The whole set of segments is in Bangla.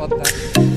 What the?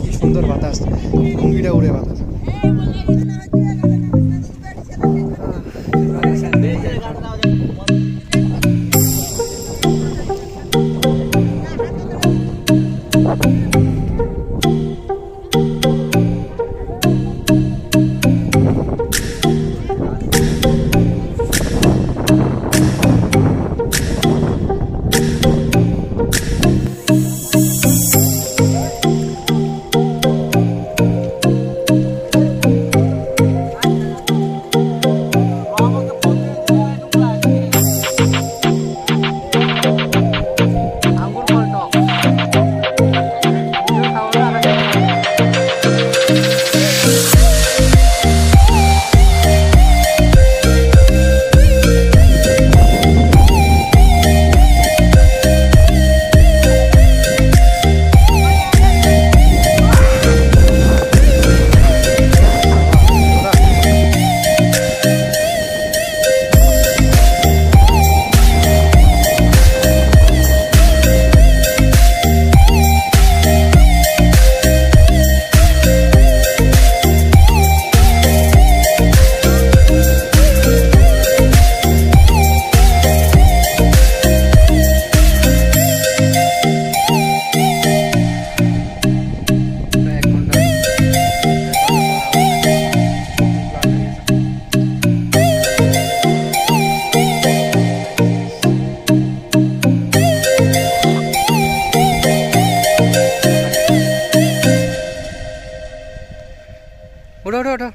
কি সুন্দর বাতাস ভঙ্গিটা উড়ে বাতাস। ഓടോ ഓടോ ഓടോ.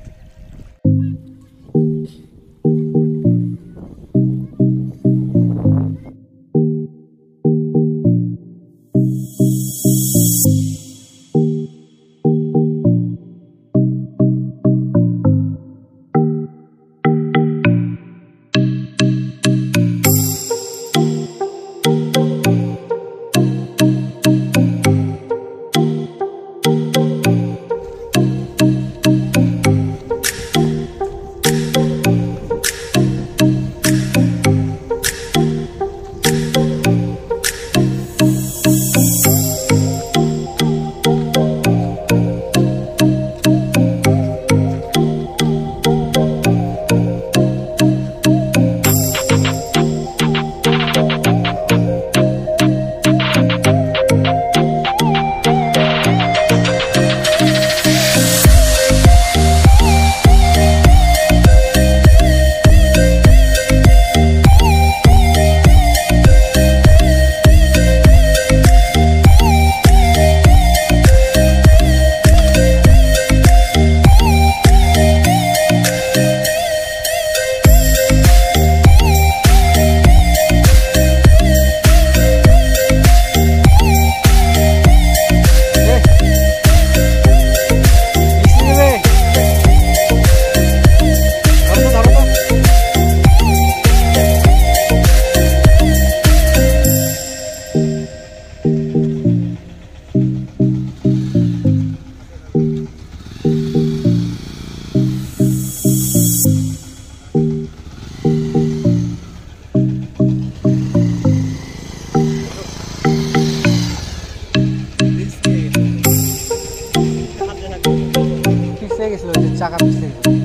পিছলে বেশি